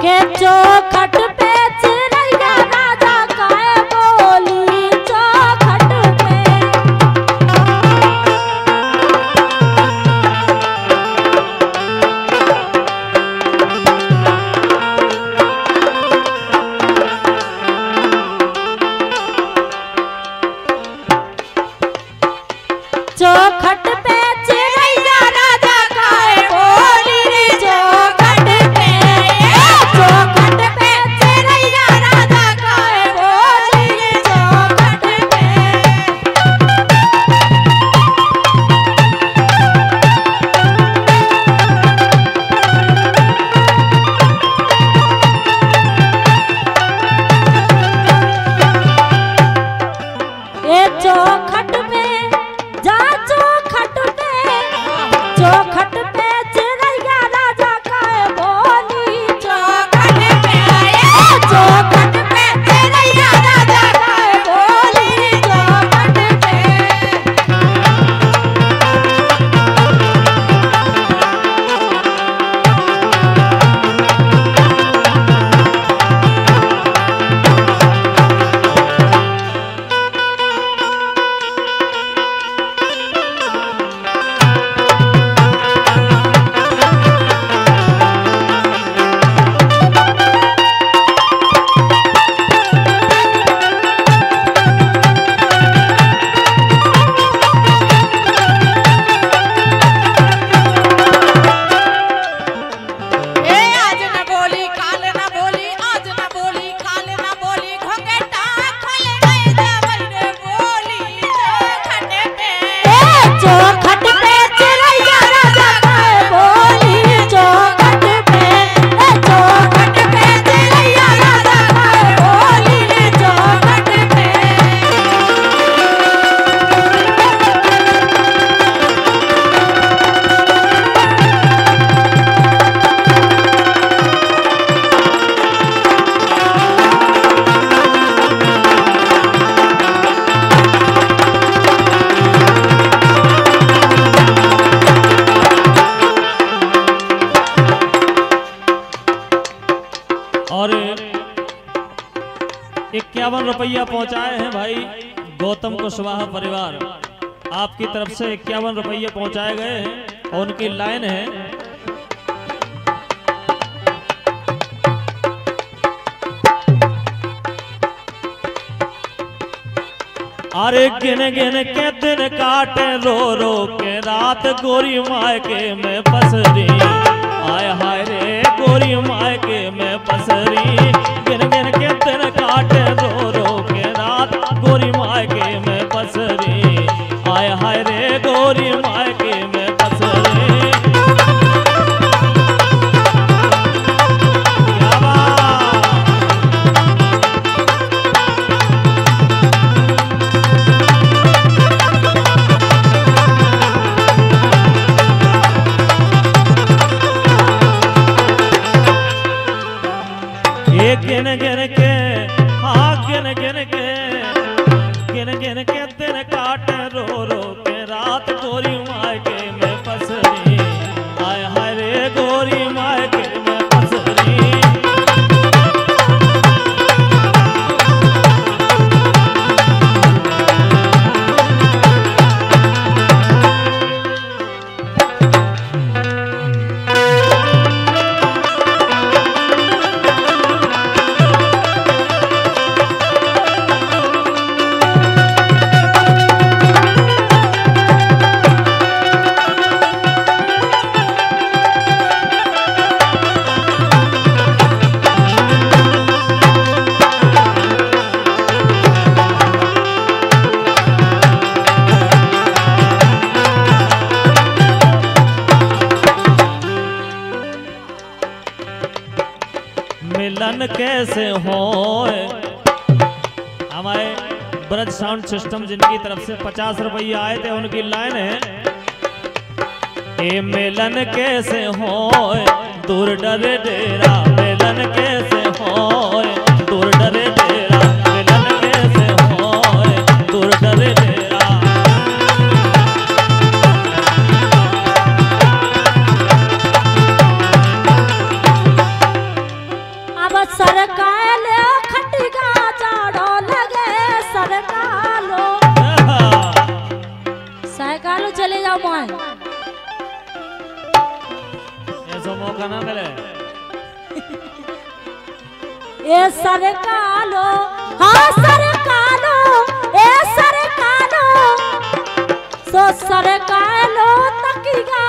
get और इक्यावन रुपया पहुँचाए हैं भाई गौतम कुशवाहा परिवार। आपकी तरफ़ से इक्यावन रुपये पहुँचाए गए हैं और उनकी लाइन है अरे गिन गिन के दिन काटे, रो रो के रात गोरी माय के मैं पसरी। आय हाय रे गोरी माय के मैं पसरी। कैसे हो हमारे ब्रज साउंड सिस्टम जिनकी तरफ़ से पचास रुपये आए थे, उनकी लाइन है। ए, मिलन कैसे हो दूर डरे डेरा, मिलन कैसे हो मोय ऐसा मौका ना मिले ए सरकालो हाँ सरकालो ए सरकालो सो सरकालो तकी गा